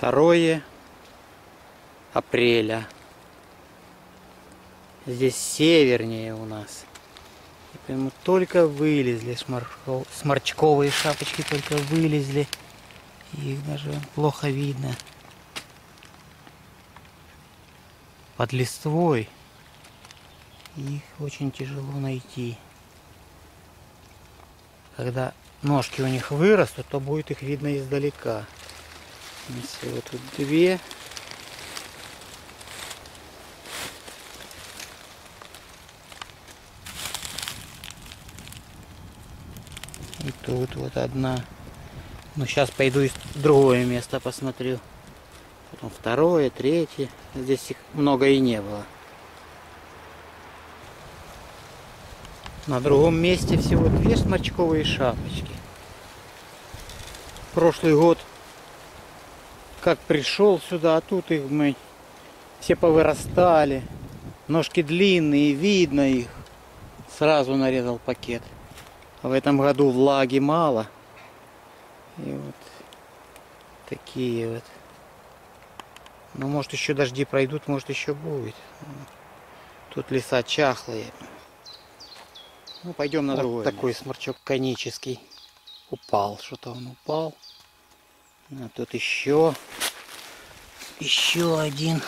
2 апреля. Здесь севернее у нас. И прямо только вылезли сморков... сморчковые шапочки, только вылезли. Их даже плохо видно. Под листвой. Их очень тяжело найти. Когда ножки у них вырастут, то будет их видно издалека. Всего тут две. И тут вот одна. Ну, сейчас пойду в другое место посмотрю. Потом второе, третье. Здесь их много и не было. На другом месте всего две сморчковые шапочки. Прошлый год как пришел сюда, а тут их мы все повырастали. Ножки длинные, видно их. Сразу нарезал пакет. В этом году влаги мало. И вот такие вот. Ну, может, еще дожди пройдут, может, еще будет. Тут леса чахлые. Ну, пойдем на вот другой. такой сморчок конический. Упал, что-то он упал. А тут еще, еще один.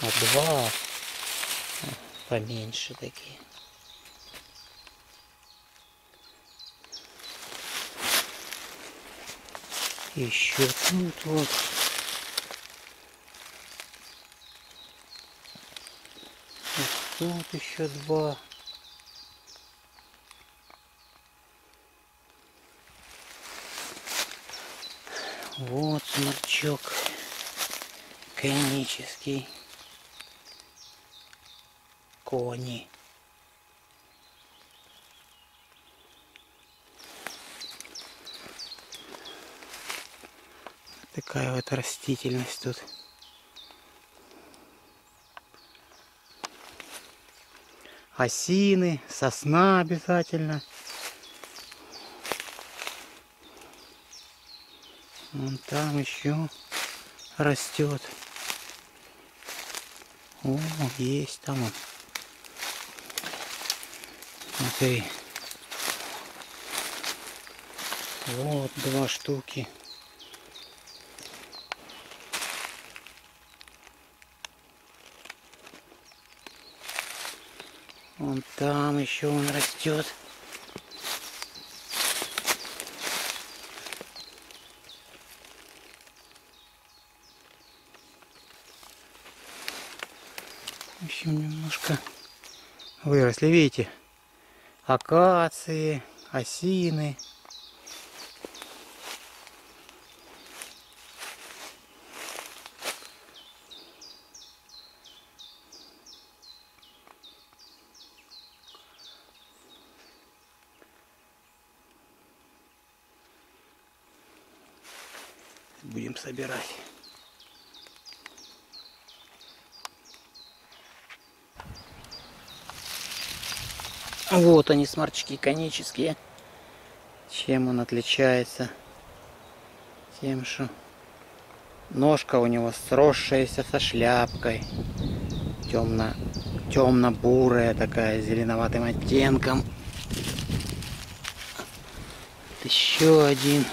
А два поменьше такие. Еще тут вот. Тут еще два. Вот сморчок конический. Кони. Такая вот растительность тут. Осины, сосна обязательно. Вон там еще растет. О, есть там он. Смотри. Вот два штуки. Вон там еще он растет. Еще немножко выросли, видите? Акации, осины. Будем собирать. Вот они, сморчки конические. Чем он отличается? Тем, что ножка у него сросшаяся со шляпкой. Темно, темно-бурая такая, с зеленоватым оттенком. еще один.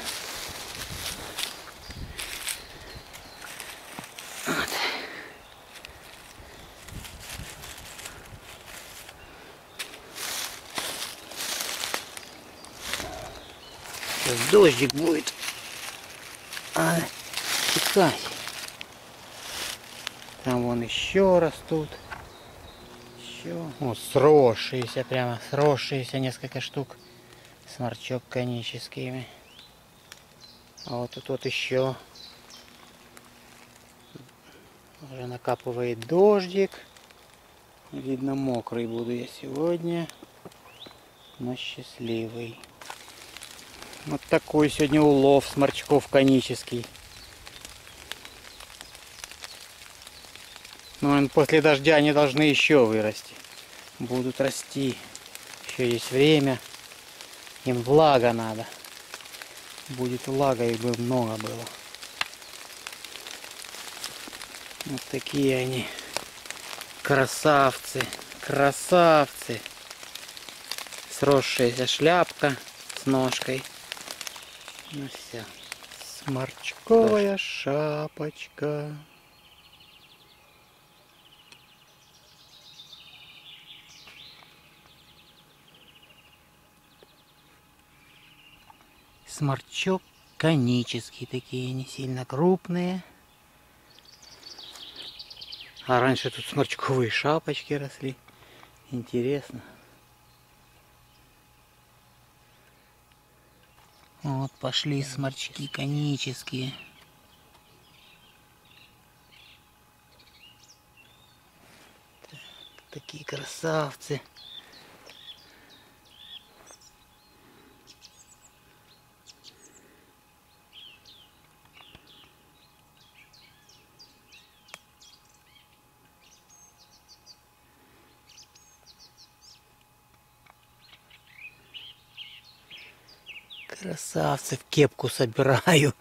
Сейчас дождик будет. А, текать. Там вон еще растут. Еще. Вот сросшиеся прямо, сросшиеся несколько штук. Сморчок коническими. А вот тут вот еще. Уже накапывает дождик. Видно, мокрый буду я сегодня. Но счастливый. Вот такой сегодня улов сморчков конический. Но ну, после дождя они должны еще вырасти. Будут расти. Еще есть время. Им влага надо. будет влага и бы много было. Вот такие они. Красавцы. Красавцы. Сросшаяся шляпка с ножкой. Ну все. Сморчковая шапочка. Сморчок конические такие, не сильно крупные. А раньше тут сморчковые шапочки росли. Интересно. Вот пошли сморчки конические. Так, такие красавцы. Красавцы, в кепку собираю.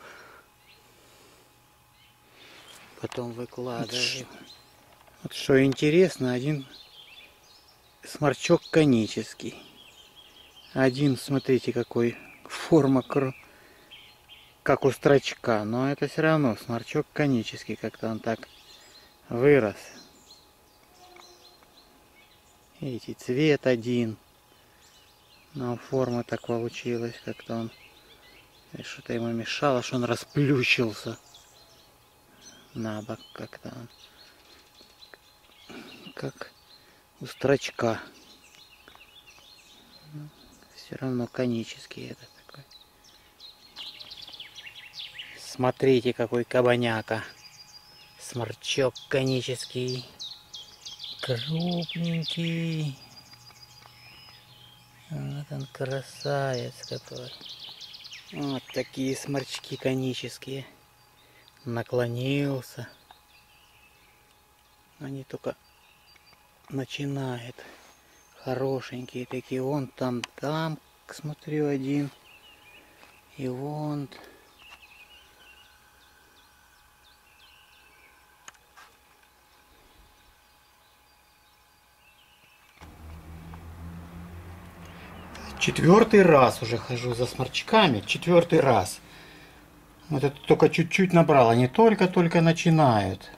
Потом выкладываю. Вот что интересно, один сморчок конический. Один, смотрите, какой форма, как у строчка. Но это все равно сморчок конический, как-то он так вырос. Видите, цвет один. Но форма так получилась, как-то он... Что-то ему мешало, что он расплющился на бок как-то он. Как у строчка. Ну, Все равно конический такой. Смотрите, какой кабаняка. Сморчок конический. Крупненький. Вот он красавец какой. Вот такие сморчки конические. Наклонился. Они только начинают. Хорошенькие такие. Вон там, там, смотрю, один. И вон. Четвертый раз уже хожу за сморчками. Четвертый раз. Вот это только чуть-чуть набрал. Они только-только начинают.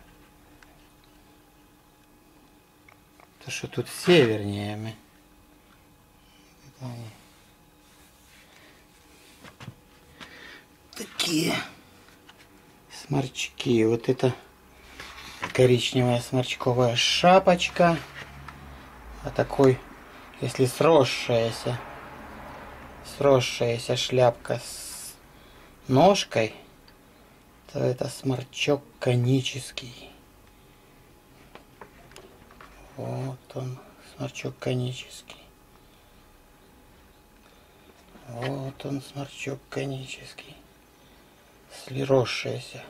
То что тут севернее. Такие сморчки. Вот это коричневая сморчковая шапочка. А такой, если сросшаяся, сросшаяся шляпка с ножкой, то это сморчок конический. Вот он, сморчок конический. Вот он, сморчок конический. Слиросшаяся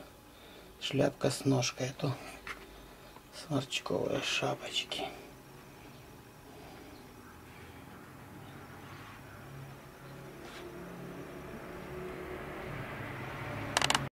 шляпка с ножкой, а то сморчковые шапочки.